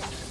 Yeah.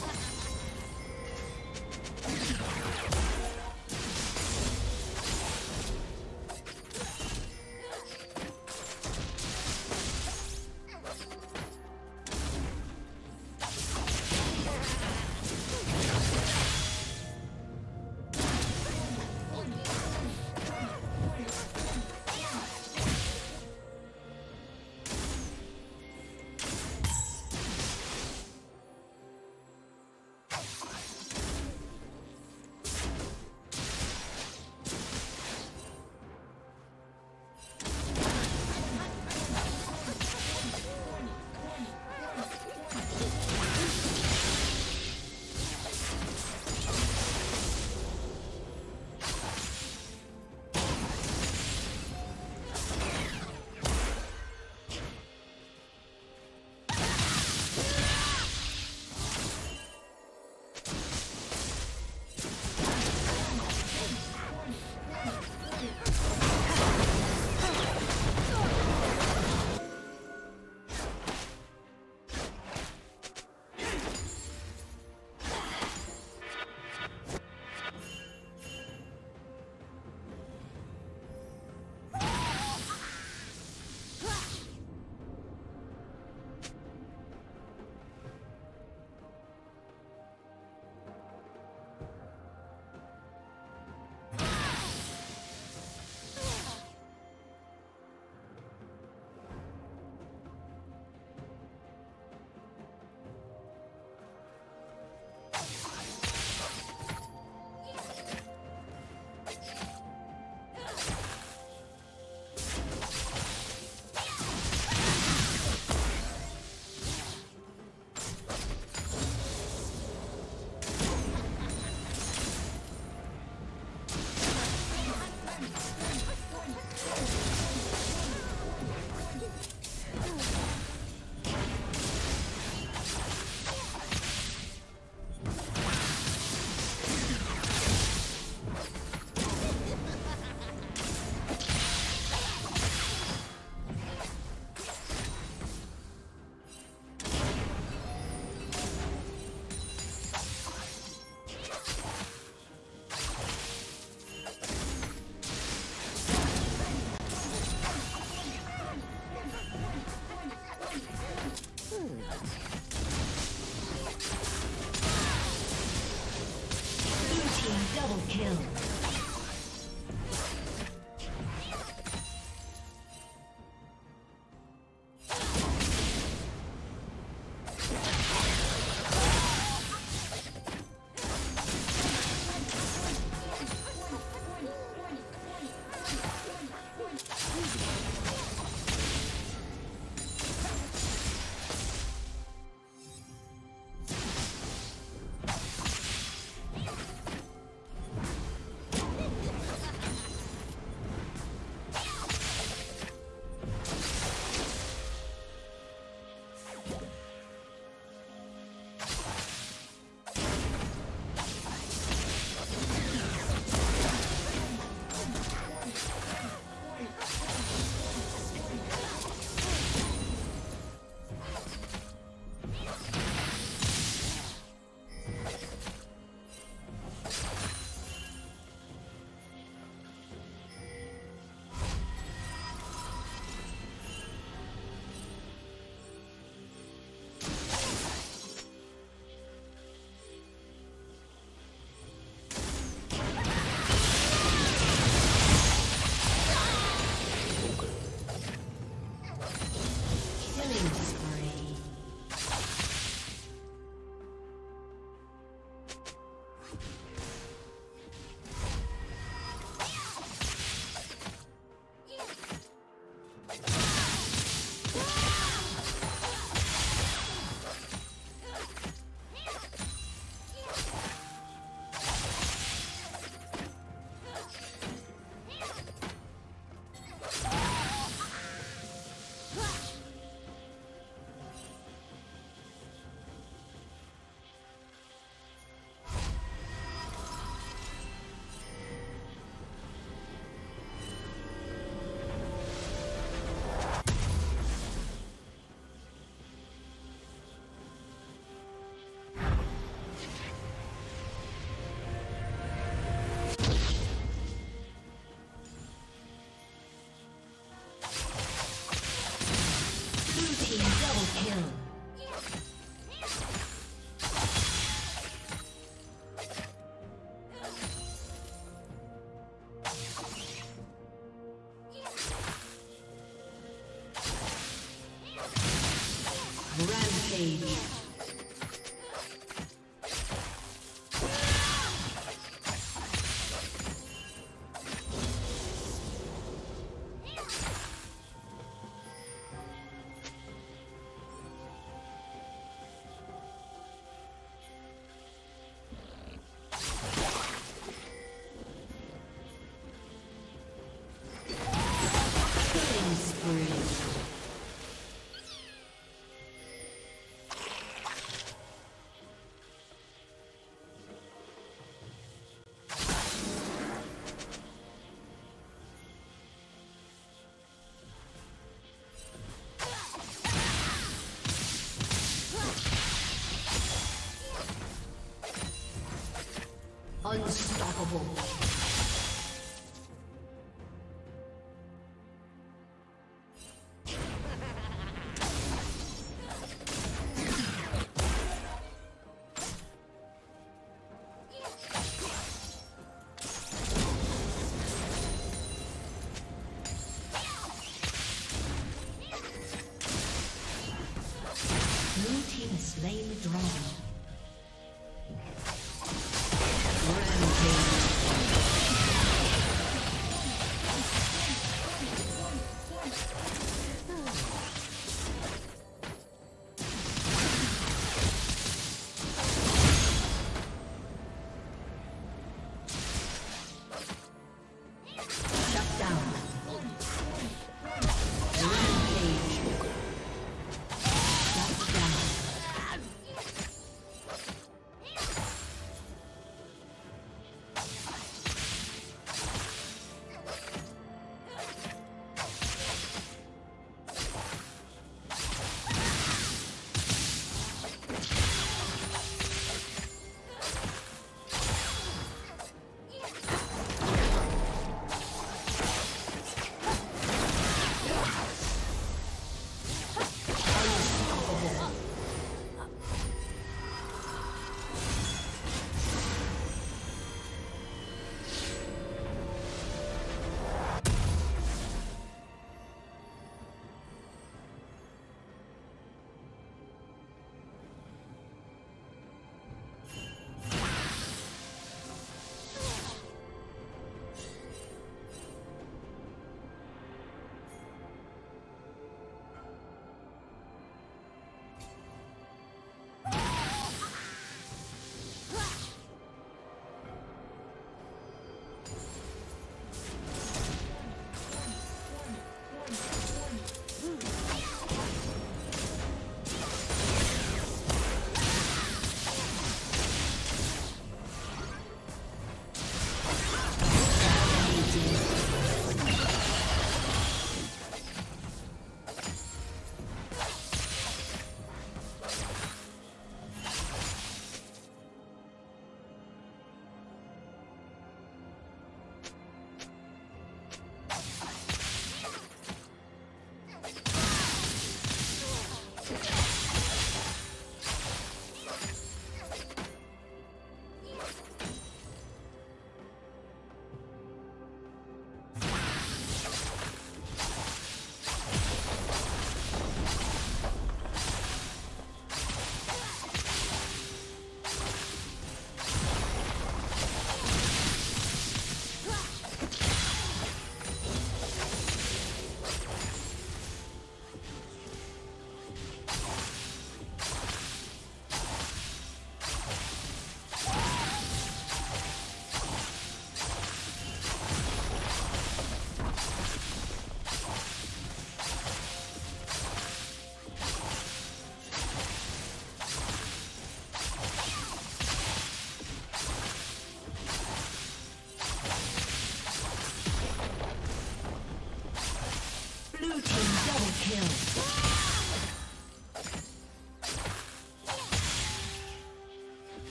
Unstoppable.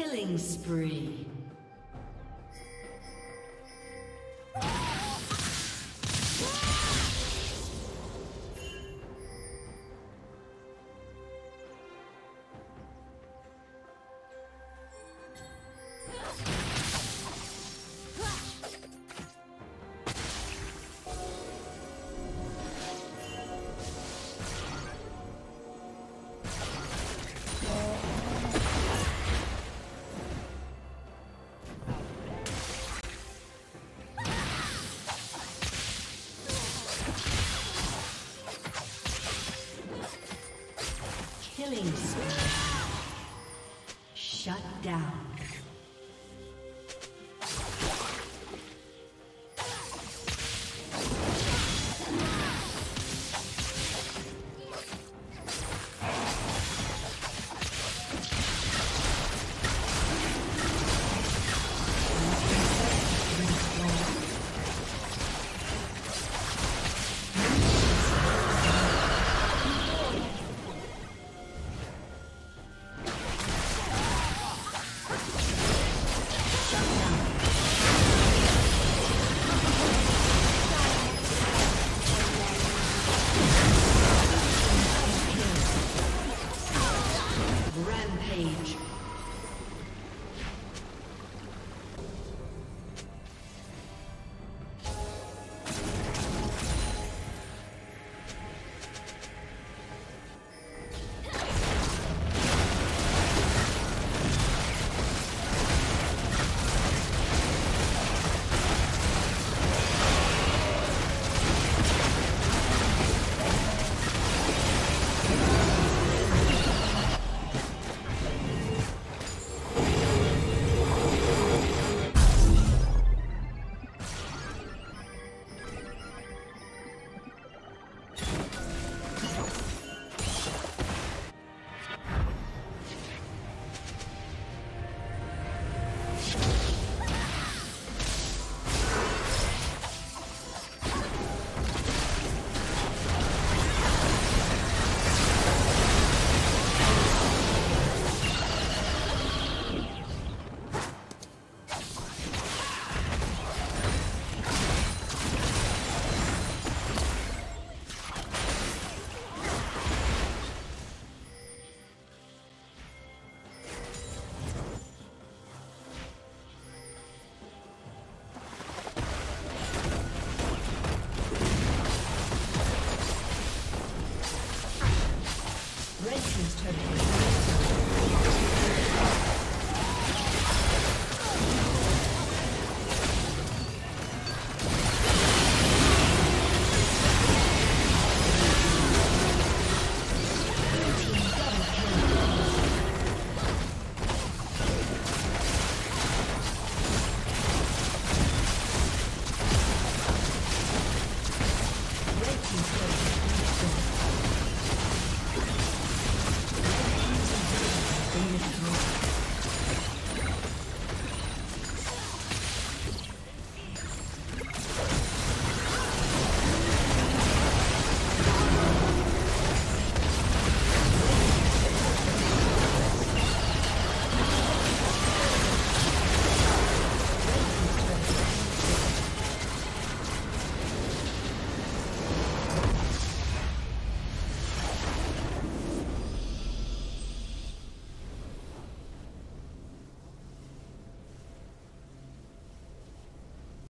Killing spree. Killing.